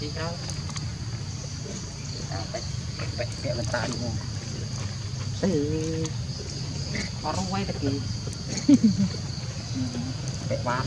đi đâu à tại tại kẹo lần ta đúng không? Quay tất kỳ kẹo bán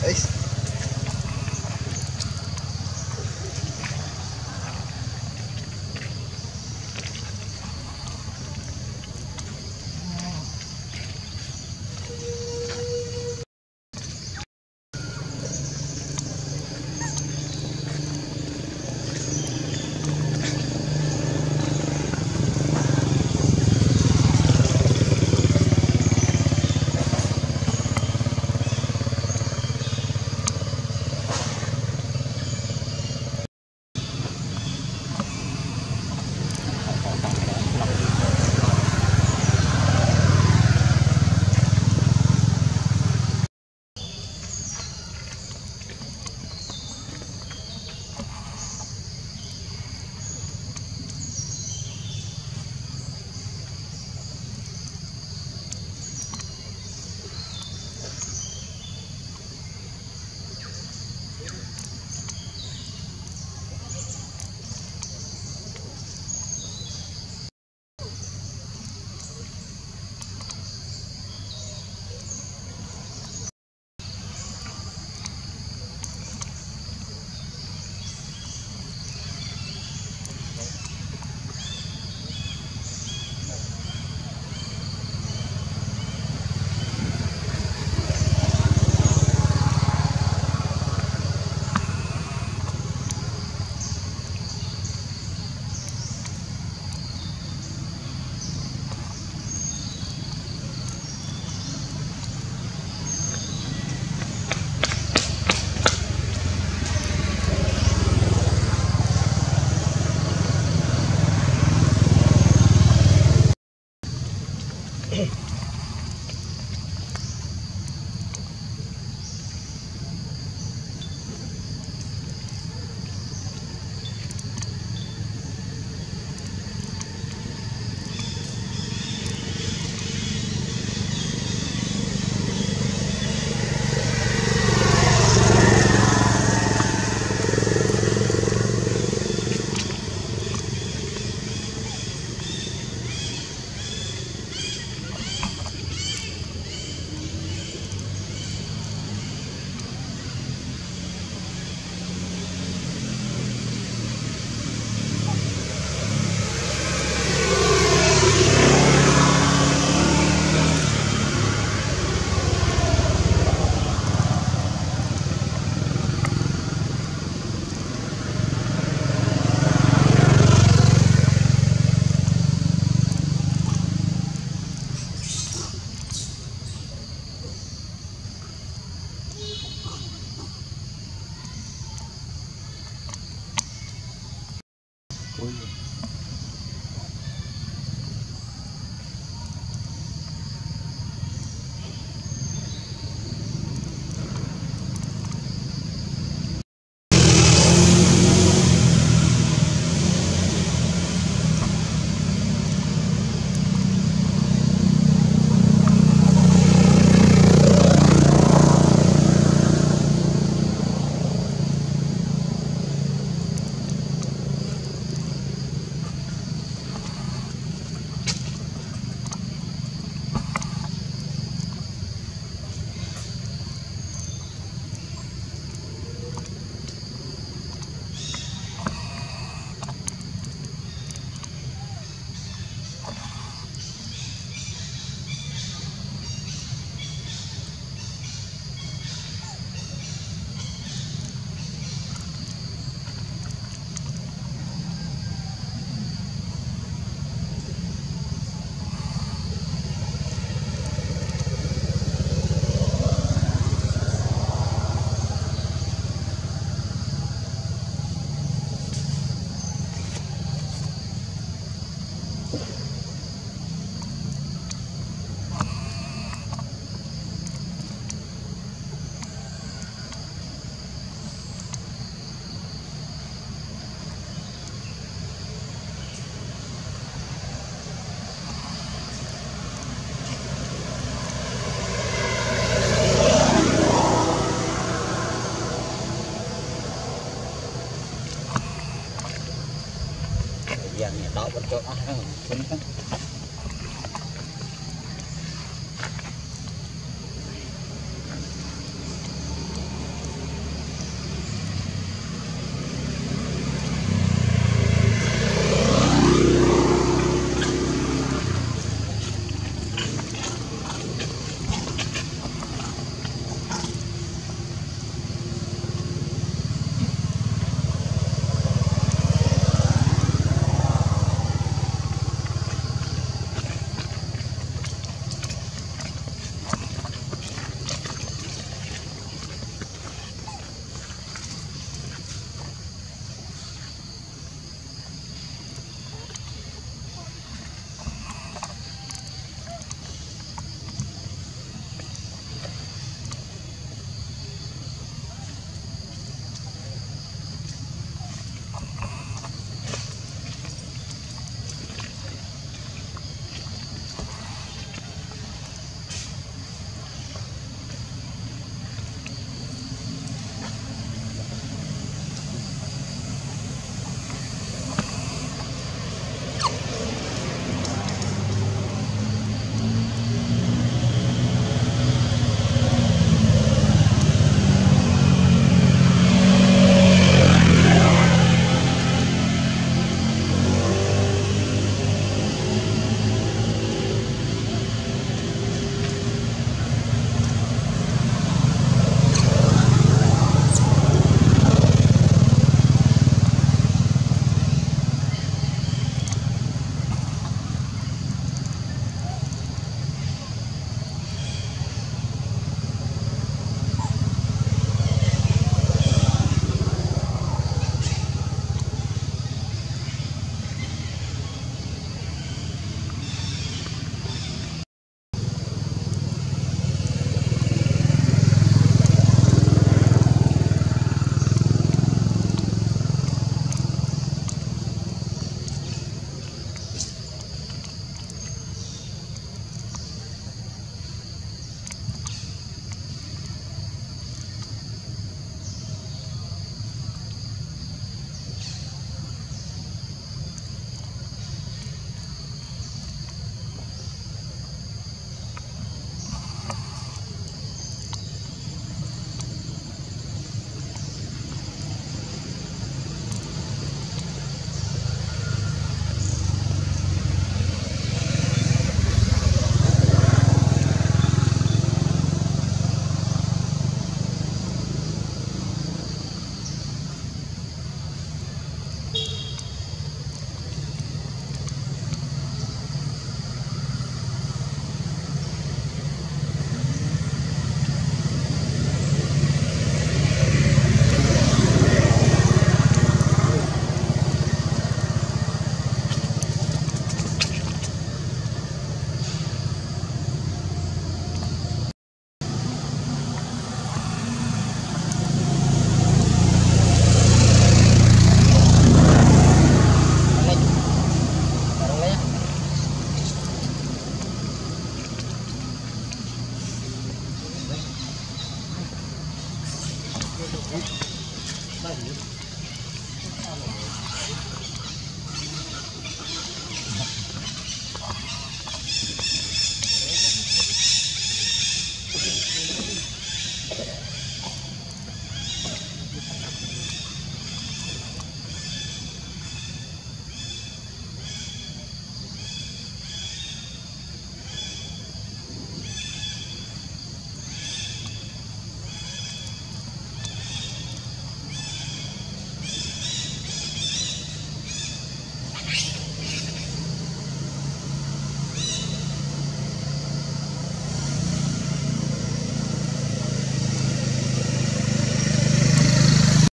guys.